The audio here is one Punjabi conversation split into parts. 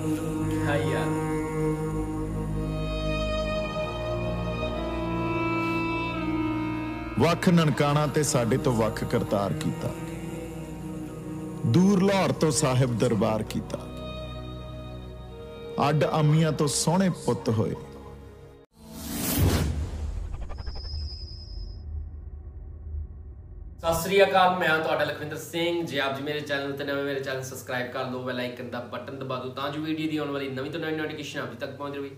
ਹਾਈ ਵੱਖ ਨਨਕਾਣਾ ਤੇ ਸਾਡੇ ਤੋਂ ਵੱਖ ਕਰਤਾਰ ਕੀਤਾ। ਦੂਰ ਲਾਹੌਰ ਤੋਂ ਸਾਹਿਬ ਦਰਬਾਰ ਕੀਤਾ। ਅੱਡ ਅਮੀਆਂ ਤੋਂ ਸੋਹਣੇ ਪੁੱਤ ਹੋਏ। ਸਤਿ ਸ੍ਰੀ ਅਕਾਲ, ਮੈਂ ਹਾਂ ਤੁਹਾਡਾ ਲਖਵਿੰਦਰ ਸਿੰਘ। ਜੇ ਆਪ ਜੀ ਮੇਰੇ ਚੈਨਲ ਤੇ ਨਵੇਂ ਮੇਰੇ ਚੈਨਲ ਸਬਸਕ੍ਰਾਈਬ ਕਰ ਲਓ ਬੈਲ ਆਈਕਨ ਦਾ ਬਟਨ ਦਬਾ ਦਿਓ, ਤਾਂ ਜੋ ਵੀਡੀਓ ਦੀ ਆਉਣ ਵਾਲੀ ਨਵੀਂ ਤੋਂ ਨਵੀਂ ਨੋਟੀਫਿਕੇਸ਼ਨ ਆਪ ਤੱਕ ਪਹੁੰਚ ਜਾਵੇ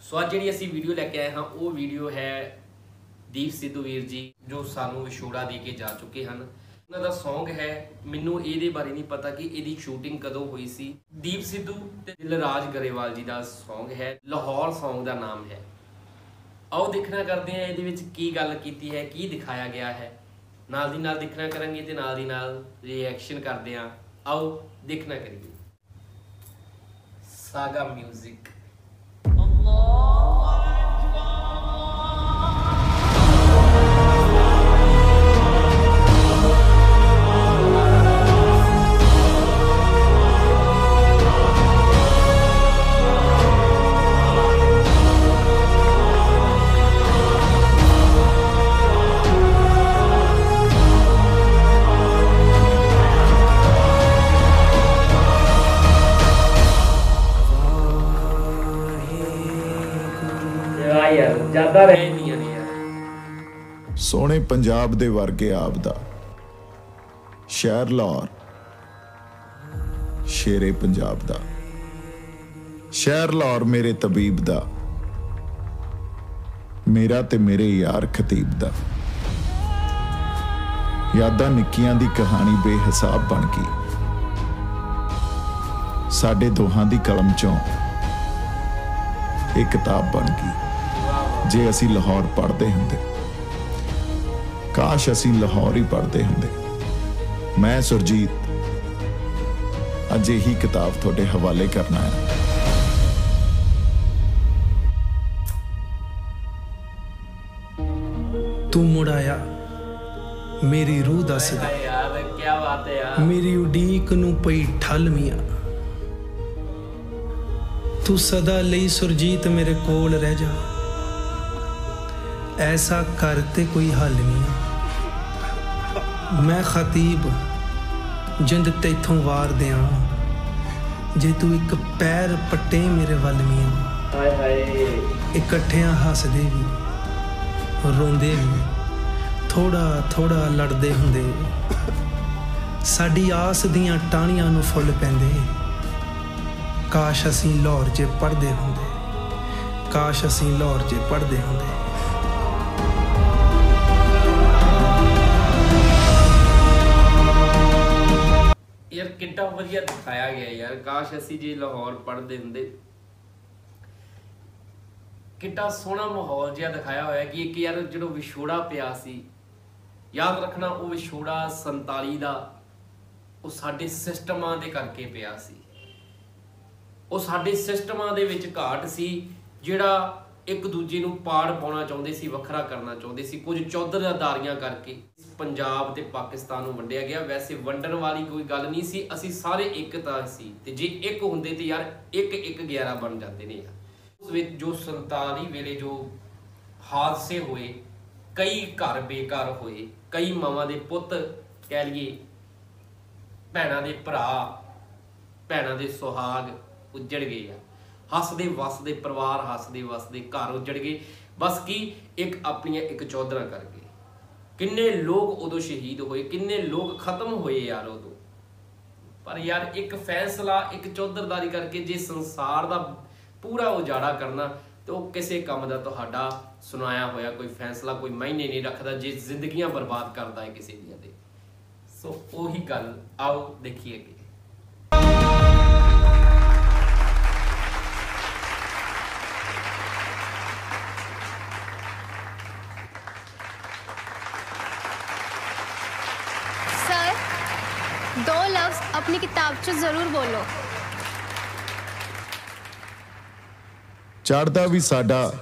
ਸੋ ਅੱਜ ਜਿਹੜੀ ਅਸੀਂ ਵੀਡੀਓ ਲੈ ਕੇ ਆਏ ਹਾਂ, ਉਹ ਵੀਡੀਓ ਹੈ ਦੀਪ ਸਿੱਧੂ ਵੀਰ ਜੀ, ਜੋ ਸਾਨੂੰ ਵਿਛੋੜਾ ਦੇ ਕੇ ਜਾ ਚੁੱਕੇ ਹਨ। ਉਹਨਾਂ ਦਾ Song ਹੈ, ਮੈਨੂੰ ਇਹਦੇ ਬਾਰੇ ਨਹੀਂ ਪਤਾ ਕਿ ਇਹਦੀ ਸ਼ੂਟਿੰਗ ਕਦੋਂ ਹੋਈ ਸੀ। ਦੀਪ ਸਿੱਧੂ ਤੇ ਦਿਲਰਾਜ ਗਰੇਵਾਲ ਜੀ ਦਾ Song ਹੈ, ਲਾਹੌਰ Song ਦਾ ਨਾਮ ਹੈ। ਆਓ ਦੇਖਣਾ ਕਰਦੇ ਹਾਂ ਇਹਦੇ ਵਿੱਚ ਕੀ ਗੱਲ ਕੀਤੀ ਹੈ, ਕੀ ਦਿਖਾਇਆ ਗਿਆ ਹੈ। ਨਾਲ ਦੀ ਨਾਲ ਦੇਖਣਾ ਕਰਾਂਗੇ ਤੇ ਨਾਲ ਦੀ ਨਾਲ ਰਿਐਕਸ਼ਨ ਕਰਦੇ ਹਾਂ। ਆਓ, ਦੇਖਣਾ ਕਰੀਏ। ਸਾਗਾ 뮤직 ਯਾ ਯਾਰ ਜ਼ਿਆਦਾ ਰਹੇ ਯਾਰ ਸੋਹਣੇ ਪੰਜਾਬ ਦੇ ਵਰਗੇ ਆਪ ਦਾ। ਸ਼ਹਿਰ ਲਾਹੌਰ, ਸ਼ੇਰੇ ਪੰਜਾਬ ਦਾ। ਸ਼ਹਿਰ ਲਾਹੌਰ ਮੇਰੇ ਤਬੀਬ ਦਾ। ਮੇਰਾ ਤੇ ਮੇਰੇ ਯਾਰ ਖਤੀਬ ਦਾ। ਯਾਦਾਂ ਨਿੱਕੀਆਂ ਦੀ ਕਹਾਣੀ ਬੇਹਿਸਾਬ ਬਣ ਗਈ। ਸਾਡੇ ਦੋਹਾਂ ਦੀ ਕਲਮ ਚੋਂ ਇਹ ਕਿਤਾਬ ਬਣ ਗਈ। ਜੇ ਅਸੀਂ ਲਾਹੌਰ ਪੜ੍ਹਦੇ ਹੁੰਦੇ ਕਾਸ਼ ਅਸੀਂ ਲਾਹੌਰ ਹੀ ਪੜ੍ਹਦੇ ਹੁੰਦੇ। ਮੈਂ ਸੁਰਜੀਤ ਅੱਜ ਇਹੀ ਕਿਤਾਬ ਤੁਹਾਡੇ ਹਵਾਲੇ ਕਰਨਾ ਹੈ। ਤੂੰ ਮੁੜ ਆਇਆ। ਮੇਰੀ ਰੂਹ ਦੱਸਦਾ ਹਾਏ ਯਾਰ ਕੀ ਬਾਤ ਹੈ ਯਾਰ। ਮੇਰੀ ਉਡੀਕ ਨੂੰ ਪਈ ਠੱਲ ਮੀਆਂ। ਤੂੰ ਸਦਾ ਲਈ ਸੁਰਜੀਤ ਮੇਰੇ ਕੋਲ ਰਹਿ ਜਾ। ਐਸਾ ਕਰ ਤੇ ਕੋਈ ਹੱਲ ਮੀਆਂ ਮੈਂ ਖਤੀਬ ਜਿੰਦ ਤੈਥੋਂ ਵਾਰ ਦਿਆਂ ਜੇ ਤੂੰ ਇੱਕ ਪੈਰ ਪੱਟੇ ਮੇਰੇ ਵੱਲ ਮੀਆਂ ਹਾਏ ਹਾਏ। ਇਕੱਠਿਆਂ ਹੱਸਦੇ ਵੀ ਰੋਂਦੇ ਵੀ ਥੋੜਾ ਥੋੜਾ ਲੜਦੇ ਹੁੰਦੇ ਸਾਡੀ ਆਸ ਦੀਆਂ ਟਾਹਣੀਆਂ ਨੂੰ ਫੁੱਲ ਪੈਂਦੇ। ਕਾਸ਼ ਅਸੀਂ ਲਾਹੌਰ 'ਚ ਪੜਦੇ ਹੁੰਦੇ। ਕਾਸ਼ ਅਸੀਂ ਲਾਹੌਰ 'ਚ ਪੜਦੇ ਹੁੰਦੇ। ਕਿੰਨਾ ਵਧੀਆ ਦਿਖਾਇਆ ਗਿਆ ਯਾਰ। ਕਾਸ਼ ਅਸੀਂ ਜੇ ਲਾਹੌਰ ਪੜ੍ਹਦੇ ਹੁੰਦੇ। ਕਿੰਨਾ ਸੋਹਣਾ ਮਾਹੌਲ ਜਿਹਾ ਦਿਖਾਇਆ ਹੋਇਆ ਕਿ ਇੱਕ ਯਾਰ ਜਦੋਂ ਵਿਛੋੜਾ ਪਿਆ ਸੀ, ਯਾਦ ਰੱਖਣਾ ਉਹ ਵਿਛੋੜਾ 47 ਦਾ, ਉਹ ਸਾਡੇ ਸਿਸਟਮਾਂ ਦੇ ਕਰਕੇ ਪਿਆ ਸੀ। ਉਹ ਸਾਡੇ ਸਿਸਟਮਾਂ ਦੇ ਵਿੱਚ ਘਾਟ ਸੀ ਜਿਹੜਾ ਇੱਕ ਦੂਜੇ ਨੂੰ ਪਾੜ ਪਾਉਣਾ ਚਾਹੁੰਦੇ ਸੀ, ਵੱਖਰਾ ਕਰਨਾ ਚਾਹੁੰਦੇ ਸੀ। ਕੁਝ ਚੌਧਰਦਾਰੀਆਂ ਕਰਕੇ ਪੰਜਾਬ ਤੇ ਪਾਕਿਸਤਾਨ ਨੂੰ ਵੰਡਿਆ ਗਿਆ। ਵੈਸੇ ਵੰਡਣ ਵਾਲੀ ਕੋਈ ਗੱਲ ਨਹੀਂ ਸੀ, ਅਸੀਂ ਸਾਰੇ ਇੱਕ ਤਾਂ ਸੀ। ਤੇ ਜੇ ਇੱਕ ਹੁੰਦੇ ਤੇ ਯਾਰ ਇੱਕ ਇੱਕ 11 ਬਣ ਜਾਂਦੇ ਨੇ ਯਾਰ। ਉਸ ਵਿੱਚ ਜੋ 47 ਵੇਲੇ ਜੋ ਹਾਦਸੇ ਹੋਏ, ਕਈ ਘਰ ਬੇਕਾਰ ਹੋਏ, ਕਈ ਮਾਵਾਂ ਦੇ ਪੁੱਤ, ਕਹਿ ਲਈਏ ਭੈਣਾਂ ਦੇ ਭਰਾ, ਭੈਣਾਂ ਦੇ ਸੁਹਾਗ ਉੱਜੜ ਗਏ ਆ ਹੱਸਦੇ ਵਸਦੇ, ਪਰਿਵਾਰ ਹੱਸਦੇ ਵਸਦੇ, ਘਰ ਉੱਜੜ ਗਏ। ਬਸ ਕੀ? ਇੱਕ ਆਪਣੀਆਂ ਇੱਕ ਚੌਧਰਾ ਕਰਕੇ ਕਿੰਨੇ ਲੋਕ ਉਦੋਂ ਸ਼ਹੀਦ ਹੋਏ, ਕਿੰਨੇ ਲੋਕ ਖਤਮ ਹੋਏ ਯਾਰ ਉਦੋਂ। ਪਰ ਯਾਰ ਇੱਕ ਫੈਸਲਾ, ਇੱਕ ਚੌਧਰਦਾਰੀ ਕਰਕੇ ਜੇ ਸੰਸਾਰ ਦਾ ਪੂਰਾ ਉਜਾੜਾ ਕਰਨਾ, ਤੇ ਉਹ ਕਿਸੇ ਕੰਮ ਦਾ ਤੁਹਾਡਾ ਸੁਣਾਇਆ ਹੋਇਆ ਕੋਈ ਫੈਸਲਾ, ਕੋਈ ਮਾਇਨੇ ਨਹੀਂ ਰੱਖਦਾ, ਜੇ ਜ਼ਿੰਦਗੀਆਂ ਬਰਬਾਦ ਕਰਦਾ ਹੈ ਕਿਸੇ ਦੀਆਂ ਦੇ ਸੋ ਉਹੀ ਗੱਲ, ਆਓ ਦੇਖੀਏ ਦੋ ਲਫ਼ਜ਼ ਆਪਣੀ ਕਿਤਾਬ 'ਚ ਜ਼ਰੂਰ ਬੋਲੋ। ਚੜਦਾ ਵੀ ਸਾਡਾ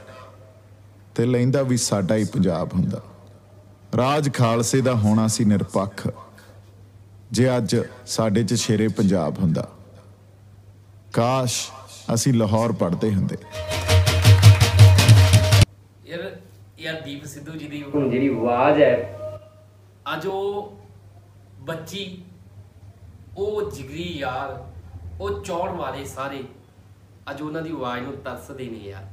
ਤੇ ਲੈਂਦਾ ਵੀ ਸਾਡਾ ਹੀ ਪੰਜਾਬ ਹੁੰਦਾ। ਰਾਜ ਖਾਲਸੇ ਦਾ ਹੋਣਾ ਸੀ ਨਿਰਪੱਖ। ਜੇ ਅੱਜ ਸਾਡੇ 'ਚ ਸ਼ੇਰੇ ਪੰਜਾਬ ਹੁੰਦਾ। ਕਾਸ਼ ਅਸੀਂ ਲਾਹੌਰ ਪੜਦੇ ਹੁੰਦੇ। ਯਾਰ ਯਾਰ ਦੀਪ ਸਿੱਧੂ ਜੀ ਦੀ ਹੁਣ ਜਿਹੜੀ ਆਵਾਜ਼ ਹੈ। ਅੱਜ ਉਹ ਬੱਚੀ ਉਹ ਜਿਗਰੀ ਯਾਰ, ਉਹ ਚਾਹਣ ਵਾਲੇ ਸਾਰੇ, ਅੱਜ ਉਹਨਾਂ ਦੀ ਆਵਾਜ਼ ਨੂੰ ਤਰਸਦੇ ਨੇ ਯਾਰ।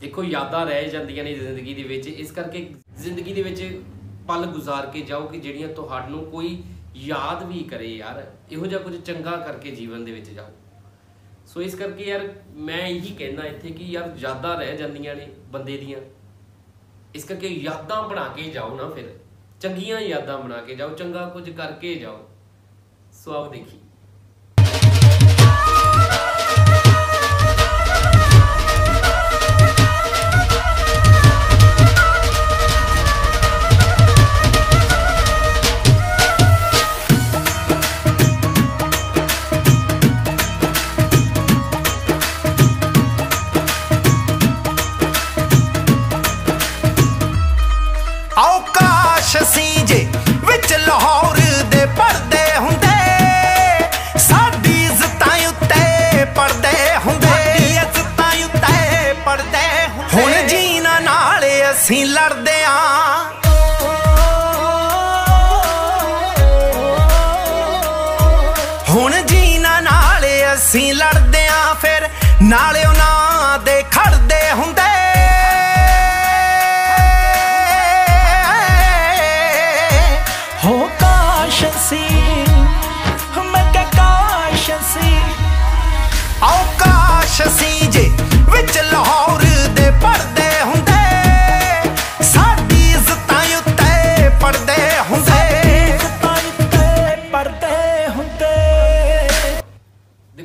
ਦੇਖੋ, ਯਾਦਾਂ ਰਹਿ ਜਾਂਦੀਆਂ ਨੇ ਜ਼ਿੰਦਗੀ ਦੇ ਵਿੱਚ, ਇਸ ਕਰਕੇ ਜ਼ਿੰਦਗੀ ਦੇ ਵਿੱਚ ਪਲ ਗੁਜ਼ਾਰ ਕੇ ਜਾਓ ਕਿ ਜਿਹੜੀਆਂ ਤੁਹਾਨੂੰ ਕੋਈ ਯਾਦ ਵੀ ਕਰੇ ਯਾਰ, ਇਹੋ ਜਿਹਾ ਕੁਝ ਚੰਗਾ ਕਰਕੇ ਜੀਵਨ ਦੇ ਵਿੱਚ ਜਾਓ। ਸੋ ਇਸ ਕਰਕੇ ਯਾਰ, ਮੈਂ ਇਹੀ ਕਹਿਣਾ ਇੱਥੇ ਕਿ ਯਾਰ, ਯਾਦਾਂ ਰਹਿ ਜਾਂਦੀਆਂ ਨੇ ਬੰਦੇ ਦੀਆਂ। ਇਸ ਕਰਕੇ ਯਾਦਾਂ ਬਣਾ ਕੇ ਜਾਓ ਨਾ ਫਿਰ। ਚੰਗੀਆਂ ਯਾਦਾਂ ਬਣਾ ਕੇ ਜਾਓ, ਚੰਗਾ ਕੁਝ ਕਰਕੇ ਜਾਓ। ਸੋ ਆਓ ਦੇਖੀ ਆਓ ਅਸੀਂ ਲੜਦੇ ਆਂ ਫਿਰ ਨਾਲੇ ਉਹਨਾਂ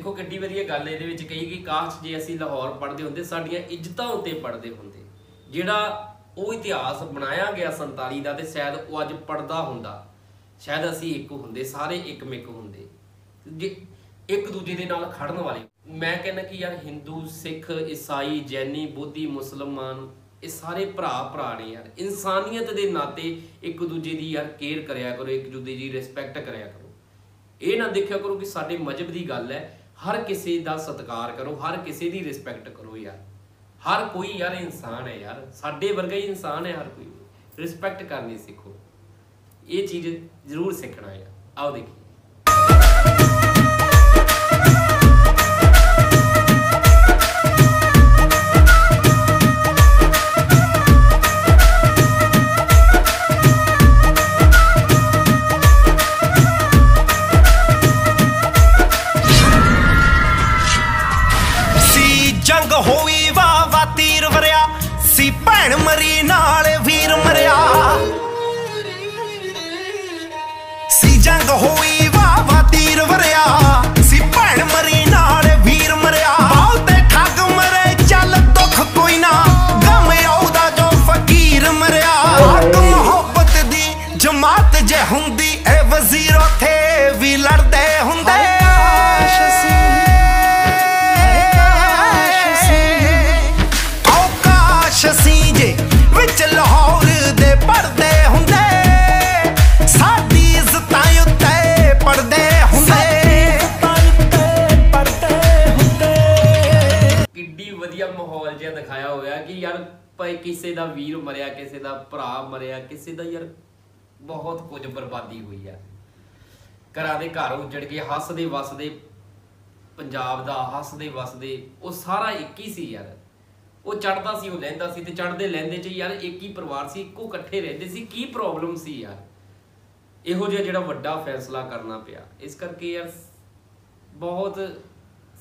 ਦੇਖੋ ਕਿੱਡੀ ਵਧੀਆ ਗੱਲ ਇਹਦੇ ਵਿੱਚ ਕਹੀ ਕਿ ਕਾਸ਼ ਜੇ ਅਸੀਂ ਲਾਹੌਰ ਪੜ੍ਹਦੇ ਹੁੰਦੇ, ਸਾਡੀਆਂ ਇੱਜ਼ਤਾਂ ਉੱਤੇ ਪੜ੍ਹਦੇ ਹੁੰਦੇ। ਜਿਹੜਾ ਉਹ ਇਤਿਹਾਸ ਬਣਾਇਆ ਗਿਆ 47 ਦਾ ਤੇ ਸ਼ਾਇਦ ਉਹ ਅੱਜ ਪੜਦਾ ਹੁੰਦਾ। ਸ਼ਾਇਦ ਅਸੀਂ ਇੱਕ ਹੁੰਦੇ, ਸਾਰੇ ਇੱਕ ਹੁੰਦੇ। ਜੇ ਇੱਕ ਦੂਜੇ ਦੇ ਨਾਲ ਖੜਨ ਵਾਲੇ। ਮੈਂ ਕਹਿੰਦਾ ਕਿ ਯਾਰ ਹਿੰਦੂ ਸਿੱਖ ਈਸਾਈ ਜੈਨੀ ਬੋਧੀ ਮੁਸਲਮਾਨ ਇਹ ਸਾਰੇ ਭਰਾ ਭਰਾ ਨੇ ਯਾਰ। ਇਨਸਾਨੀਅਤ ਦੇ ਨਾਤੇ ਇੱਕ ਦੂਜੇ ਦੀ ਯਾਰ ਕੇਅਰ ਕਰਿਆ ਕਰੋ, ਇੱਕ ਦੂਜੇ ਦੀ ਰਿਸਪੈਕਟ ਕਰਿਆ ਕਰੋ। ਇਹ ਨਾ ਦੇਖਿਆ ਕਰੋ ਕਿ ਸਾਡੇ ਮਜਬ ਦੀ ਗੱਲ ਹੈ ਹਰ ਕਿਸੇ ਦਾ ਸਤਿਕਾਰ ਕਰੋ, ਹਰ ਕਿਸੇ ਦੀ ਰਿਸਪੈਕਟ ਕਰੋ ਯਾਰ। ਹਰ ਕੋਈ ਯਾਰ ਇਨਸਾਨ ਹੈ ਯਾਰ। ਸਾਡੇ ਵਰਗਾ ਹੀ ਇਨਸਾਨ ਹੈ ਹਰ ਕੋਈ। ਰਿਸਪੈਕਟ ਕਰਨੀ ਸਿੱਖੋ। ਇਹ ਚੀਜ਼ ਜ਼ਰੂਰ ਸਿੱਖਣਾ ਹੈ। ਆਓ ਦੇਖੋ ਹੁੰਦੀ ਐ ਵਜ਼ੀਰ ਉਥੇ ਵੀ ਲੜਦੇ ਹੁੰਦੇ। ਔਕਾਸ਼ ਸੀ ਜੇ ਵਿੱਚ ਲਾਹੌਰ ਦੇ ਪਰਦੇ ਹੁੰਦੇ। ਸਾਡੀ ਇੱਜ਼ਤਾਂ ਉੱਤੇ ਪਰਦੇ ਹੁੰਦੇ। ਪਰਦੇ ਹੁੰਦੇ। ਕਿੱਡੀ ਵਧੀਆ ਮਾਹੌਲ ਜਿਹਾ ਦਿਖਾਇਆ ਹੋਇਆ ਕਿ ਯਾਰ ਭਾਈ ਕਿਸੇ ਦਾ ਵੀਰ ਮਰਿਆ ਕਿਸੇ ਦਾ ਭਰਾ ਮਰਿਆ ਕਿਸੇ ਦਾ ਯਾਰ ਬਹੁਤ ਕੁਝ ਬਰਬਾਦੀ ਹੋਈ ਆ। ਘਰਾਂ ਦੇ ਘਰ ਉਜੜ ਕੇ ਹੱਸਦੇ ਵਸਦੇ ਪੰਜਾਬ ਦਾ, ਹੱਸਦੇ ਵਸਦੇ, ਉਹ ਸਾਰਾ ਇੱਕ ਹੀ ਸੀ ਯਾਰ। ਉਹ ਚੜਦਾ ਸੀ, ਉਹ ਲੈਂਦਾ ਸੀ ਤੇ ਚੜਦੇ ਲੈਂਦੇ ਚ ਯਾਰ ਇੱਕ ਹੀ ਪਰਿਵਾਰ ਸੀ, ਇੱਕੋ ਇਕੱਠੇ ਰਹਿੰਦੇ ਸੀ। ਕੀ ਪ੍ਰੋਬਲਮ ਸੀ ਯਾਰ? ਇਹੋ ਜਿਹਾ ਜਿਹੜਾ ਵੱਡਾ ਫੈਸਲਾ ਕਰਨਾ ਪਿਆ। ਇਸ ਕਰਕੇ ਯਾਰ ਬਹੁਤ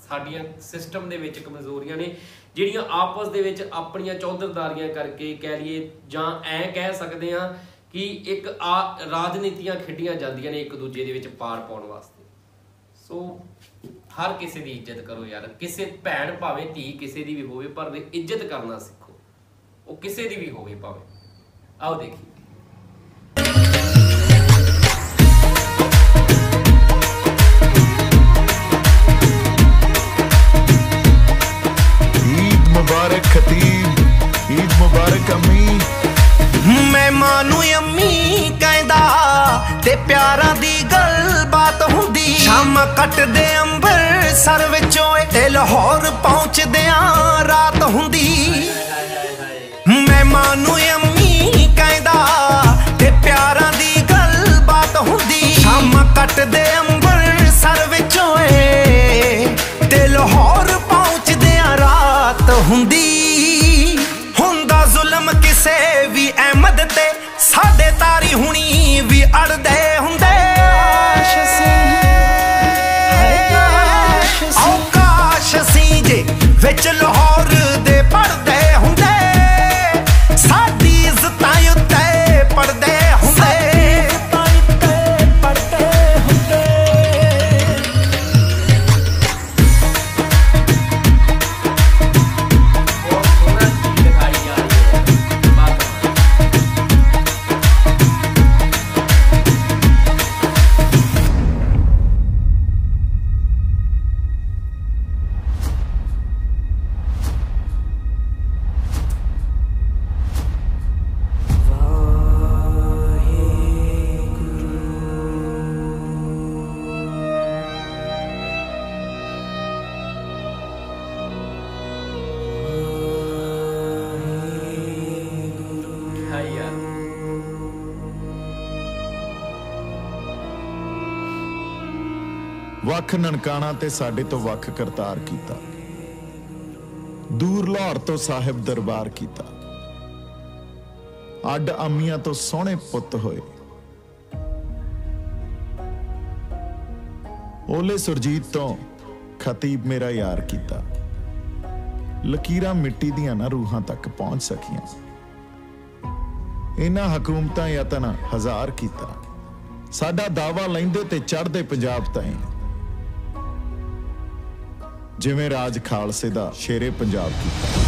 ਸਾਡੀਆਂ ਸਿਸਟਮ ਦੇ ਵਿੱਚ ਕਮਜ਼ੋਰੀਆਂ ਨੇ, ਜਿਹੜੀਆਂ ਆਪਸ ਦੇ ਵਿੱਚ ਆਪਣੀਆਂ ਚੌਧਰਦਾਰੀਆਂ ਕਰਕੇ ਕਹਿ ਲਈਏ ਜਾਂ ਐ ਕਹਿ ਸਕਦੇ ਆ ਕਿ ਇੱਕ ਆ ਰਾਜਨੀਤੀਆਂ ਖੇਡੀਆਂ ਜਾਂਦੀਆਂ ਨੇ ਇੱਕ ਦੂਜੇ ਦੇ ਵਿੱਚ ਪਾਰ ਪਾਉਣ ਵਾਸਤੇ। ਸੋ ਹਰ ਕਿਸੇ ਦੀ ਇੱਜ਼ਤ ਕਰੋ ਯਾਰ। ਕਿਸੇ ਭੈਣ ਭਾਵੇਂ ਧੀ ਕਿਸੇ ਦੀ ਵੀ ਹੋਵੇ, ਪਰ ਇੱਜ਼ਤ ਕਰਨਾ ਸਿੱਖੋ। ਉਹ ਕਿਸੇ ਦੀ ਵੀ ਹੋਵੇ ਭਾਵੇਂ। ਆਓ ਦੇਖੀਏ। ਕੱਟਦੇ ਅੰਬਰ ਸਰ ਵਿੱਚੋਂ ਏ ਤੇ ਲਾਹੌਰ ਪਹੁੰਚਦਿਆਂ ਰਾਤ ਹੁੰਦੀ। ਹਾਏ ਹਾਏ ਹਾਏ ਮਹਿਮਾਨ ਨੂੰ ਅੰਮੀ ਕਹਿੰਦਾ ਤੇ ਪਿਆਰਾਂ ਦੀ ਗੱਲਬਾਤ ਹੁੰਦੀ। ਸ਼ਾਮਾਂ ਕੱਟਦੇ ਅੰਬਰ ਵੱਖ ਨਨਕਾਣਾ ਤੇ ਸਾਡੇ ਤੋਂ ਵੱਖ ਕਰਤਾਰ ਕੀਤਾ। ਦੂਰ ਲਾਹੌਰ ਤੋਂ ਸਾਹਿਬ ਦਰਬਾਰ ਕੀਤਾ। ਅੱਡ ਅੰਮੀਆਂ ਤੋਂ ਸੋਹਣੇ ਪੁੱਤ ਹੋਏ। ਓਲੇ ਸੁਰਜੀਤ ਤੋਂ ਖਤੀਬ ਮੇਰਾ ਯਾਰ ਕੀਤਾ। ਲਕੀਰਾਂ ਮਿੱਟੀ ਦੀਆਂ ਨਾ ਰੂਹਾਂ ਤੱਕ ਪਹੁੰਚ ਸਕੀਆਂ। ਇਹਨਾਂ ਹਕੂਮਤਾਂ ਯਤਨ ਹਜ਼ਾਰ ਕੀਤਾ। ਸਾਡਾ ਦਾਵਾ ਲੈਂਦੇ ਤੇ ਚੜਦੇ ਪੰਜਾਬ ਤਾਈਂ। ਜਿਵੇਂ ਰਾਜ ਖਾਲਸੇ ਦਾ ਸ਼ੇਰੇ ਪੰਜਾਬ ਕੀਤਾ।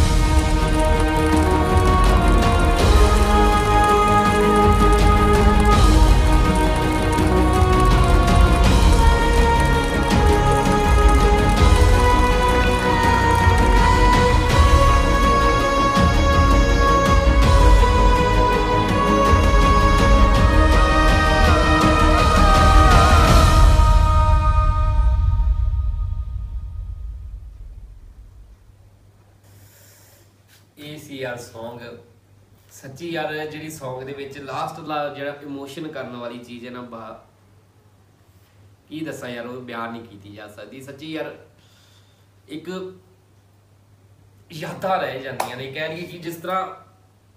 ਇਹ ਸੀ ਯਾਰ Song ਸੱਚੀ ਯਾਰ, ਜਿਹੜੀ Song ਦੇ ਵਿੱਚ ਲਾਸਟ ਦਾ ਜਿਹੜਾ ਇਮੋਸ਼ਨ ਕਰਨ ਵਾਲੀ ਚੀਜ਼ ਹੈ ਨਾ, ਬਾ ਕੀ ਦੱਸਾਂ ਯਾਰ, ਉਹ ਬਿਆਨ ਨਹੀਂ ਕੀਤੀ ਜਾ ਸਕਦੀ। ਸੱਚੀ ਯਾਰ, ਇੱਕ ਯਾਦਾਂ ਰਹਿ ਜਾਂਦੀਆਂ ਨੇ। ਕਹਿ ਲਈਏ ਕਿ ਜਿਸ ਤਰ੍ਹਾਂ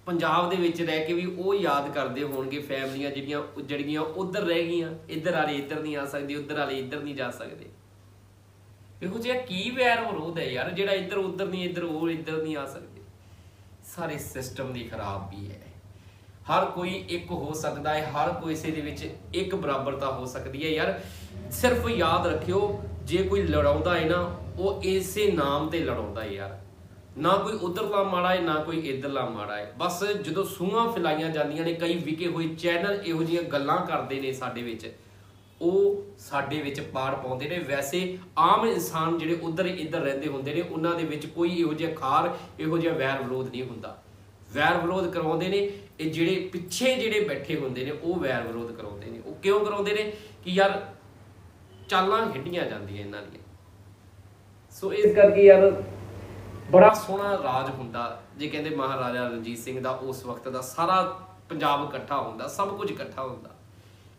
ਪੰਜਾਬ ਦੇ ਵਿੱਚ ਰਹਿ ਕੇ ਵੀ ਉਹ ਯਾਦ ਕਰਦੇ ਹੋਣਗੇ ਫੈਮਲੀਆਂ ਜਿਹੜੀਆਂ ਉਜੜ ਗਈਆਂ ਉਧਰ ਰਹਿ ਗਈਆਂ। ਇੱਧਰ ਵਾਲੇ ਇੱਧਰ ਨਹੀਂ ਆ ਸਕਦੇ, ਉਧਰ ਵਾਲੇ ਇੱਧਰ ਨਹੀਂ ਜਾ ਸਕਦੇ। ਇਹੋ ਜਿਹਾ ਕੀ ਵੈਰ ਵਿਰੋਧ ਹੈ ਯਾਰ, ਜਿਹੜਾ ਇੱਧਰ ਉਧਰ ਨਹੀਂ, ਇੱਧਰ ਉਹ ਇੱਧਰ ਨਹੀਂ ਆ ਸਕਦਾ? ਸਾਰੇ ਸਿਸਟਮ ਦੀ ਖਰਾਬੀ ਹੈ। ਹਰ ਕੋਈ ਇੱਕ ਹੋ ਸਕਦਾ ਹੈ, ਹਰ ਕਿਸੇ ਦੇ ਵਿੱਚ ਇੱਕ ਬਰਾਬਰਤਾ ਹੋ ਸਕਦੀ ਹੈ। ਯਾਰ, ਸਿਰਫ ਯਾਦ ਰੱਖਿਓ, ਜੇ ਕੋਈ ਲੜਾਉਂਦਾ ਹੈ ਨਾ, ਉਹ ਇਸੇ ਨਾਮ ਤੇ ਲੜਾਉਂਦਾ ਹੈ ਯਾਰ। ਨਾ ਕੋਈ ਉਧਰਲਾ ਮਾੜਾ ਹੈ, ਨਾ ਕੋਈ ਇਧਰਲਾ ਮਾੜਾ ਹੈ। ਬਸ ਜਦੋਂ ਸੂਹਾਂ ਫੈਲਾਈਆਂ ਜਾਂਦੀਆਂ ਨੇ, ਕਈ ਵਿਕੇ ਹੋਏ ਚੈਨਲ ਇਹੋ ਜਿਹੀਆਂ ਗੱਲਾਂ ਕਰਦੇ ਨੇ ਸਾਡੇ ਵਿੱਚ। ਉਹ ਸਾਡੇ ਵਿੱਚ ਪਾੜ ਪਾਉਂਦੇ ਨੇ। ਵੈਸੇ ਆਮ ਇਨਸਾਨ ਜਿਹੜੇ ਉਧਰ ਇੱਧਰ ਰਹਿੰਦੇ ਹੁੰਦੇ ਨੇ ਉਹਨਾਂ ਦੇ ਵਿੱਚ ਕੋਈ ਇਹੋ ਜਿਹਾ ਖਾਰ ਇਹੋ ਜਿਹਾ ਵੈਰ ਵਿਰੋਧ ਨਹੀਂ ਹੁੰਦਾ। ਵੈਰ ਵਿਰੋਧ ਕਰਵਾਉਂਦੇ ਨੇ ਇਹ ਜਿਹੜੇ ਪਿੱਛੇ ਜਿਹੜੇ ਬੈਠੇ ਹੁੰਦੇ ਨੇ ਉਹ ਵੈਰ ਵਿਰੋਧ ਕਰਾਉਂਦੇ ਨੇ। ਉਹ ਕਿਉਂ ਕਰਾਉਂਦੇ ਨੇ ਕਿ ਯਾਰ ਚਾਲਾਂ ਖੇਡੀਆਂ ਜਾਂਦੀਆਂ ਇਹਨਾਂ ਦੀਆਂ। ਸੋ ਇਸ ਕਰਕੇ ਯਾਰ ਬੜਾ ਸੋਹਣਾ ਰਾਜ ਹੁੰਦਾ ਜੇ ਕਹਿੰਦੇ ਮਹਾਰਾਜਾ ਰਣਜੀਤ ਸਿੰਘ ਦਾ ਉਸ ਵਕਤ ਦਾ ਸਾਰਾ ਪੰਜਾਬ ਇਕੱਠਾ ਹੁੰਦਾ ਸਭ ਕੁਝ ਇਕੱਠਾ ਹੁੰਦਾ।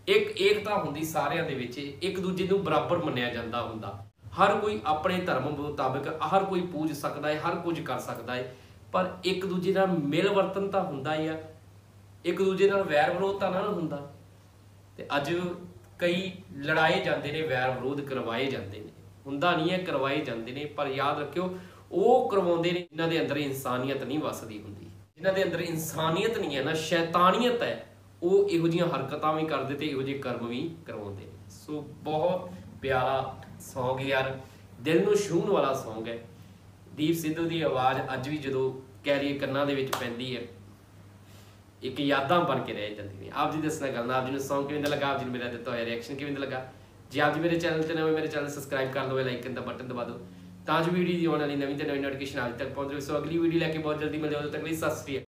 ਇੱਕ ਏਕਤਾ ਹੁੰਦੀ ਸਾਰਿਆਂ ਦੇ ਵਿੱਚ, ਇੱਕ ਦੂਜੇ ਨੂੰ ਬਰਾਬਰ ਮੰਨਿਆ ਜਾਂਦਾ ਹੁੰਦਾ। ਹਰ ਕੋਈ ਆਪਣੇ ਧਰਮ ਮੁਤਾਬਕ ਹਰ ਕੋਈ ਪੂਜ ਸਕਦਾ ਹੈ, ਹਰ ਕੁਝ ਕਰ ਸਕਦਾ ਹੈ, ਪਰ ਇੱਕ ਦੂਜੇ ਨਾਲ ਮਿਲ ਵਰਤਨ ਤਾਂ ਹੁੰਦਾ ਹੀ ਆ। ਇੱਕ ਦੂਜੇ ਨਾਲ ਵੈਰ ਵਿਰੋਧ ਤਾਂ ਨਾ ਹੁੰਦਾ। ਤੇ ਅੱਜ ਕਈ ਲੜਾਏ ਜਾਂਦੇ ਨੇ, ਵੈਰ ਵਿਰੋਧ ਕਰਵਾਏ ਜਾਂਦੇ ਨੇ। ਹੁੰਦਾ ਨਹੀਂ ਹੈ, ਕਰਵਾਏ ਜਾਂਦੇ ਨੇ, ਪਰ ਯਾਦ ਰੱਖਿਓ, ਉਹ ਕਰਵਾਉਂਦੇ ਨੇ ਜਿਨ੍ਹਾਂ ਦੇ ਅੰਦਰ ਇਨਸਾਨੀਅਤ ਨਹੀਂ ਵਸਦੀ ਹੁੰਦੀ। ਜਿਨ੍ਹਾਂ ਦੇ ਅੰਦਰ ਇਨਸਾਨੀਅਤ ਨਹੀਂ ਹੈ ਨਾ, ਸ਼ੈਤਾਨੀਅਤ ਹੈ। ਉਹ ਇਹੋ ਜਿਹੀਆਂ ਹਰਕਤਾਂ ਵੀ ਕਰਦੇ ਤੇ ਇਹੋ ਜਿਹੇ ਕਰਮ ਵੀ ਕਰਵਾਉਂਦੇ ਸੋ ਬਹੁਤ ਪਿਆਰਾ ਸੌਂਗ ਯਾਰ। ਦਿਲ ਨੂੰ ਛੂਹਣ ਵਾਲਾ ਸੌਂਗ ਹੈ। ਦੀਪ ਸਿੱਧੂ ਦੀ ਆਵਾਜ਼ ਅੱਜ ਵੀ ਜਦੋਂ ਕਹਿ ਲਈਏ ਕੰਨਾਂ ਦੇ ਵਿੱਚ ਪੈਂਦੀ ਹੈ, ਇੱਕ ਯਾਦਾਂ ਬਣ ਕੇ ਰਹਿ ਜਾਂਦੀ ਨੇ। ਆਪ ਜੀ ਦੱਸਣਾ ਕਰਨਾ ਆਪ ਜੀ ਨੂੰ ਸੌਂਗ ਕਿਵੇਂ ਦਾ ਲੱਗਾ? ਆਪ ਜੀ ਨੂੰ ਮੇਰਾ ਦਿੱਤਾ ਹੋਇਆ ਰਿਐਕਸ਼ਨ ਕਿਵੇਂ ਦਾ ਲੱਗਾ? ਜੇ ਆਪ ਜੀ ਮੇਰੇ ਚੈਨਲ ਤੇ ਨਵੇਂ, ਮੇਰੇ ਚੈਨਲ ਸਬਸਕ੍ਰਾਈਬ ਕਰ ਲਓ ਲਾਈਕ ਦਾ ਬਟਨ ਦਬਾ ਦਿਓ। ਤਾਂ ਜੋ ਵੀਡੀਓ ਦੀ ਆਉਣ ਵਾਲੀ ਨਵੀਂ ਤੇ ਨਵੀਂ ਨੋਟੀਫਿਕੇਸ਼ਨ ਆਪ ਤੱਕ ਪਹੁੰਚ ਜਾਵੇ ਸੋ ਅਗਲੀ ਵੀਡੀਓ ਲੈ ਕੇ ਬਹੁਤ ਜਲਦੀ ਮਿਲਦੇ ਹਾਂ। ਉਦੋਂ ਤੱਕ ਲਈ ਸਤਿ ਸ੍ਰੀ ਅਕਾਲ।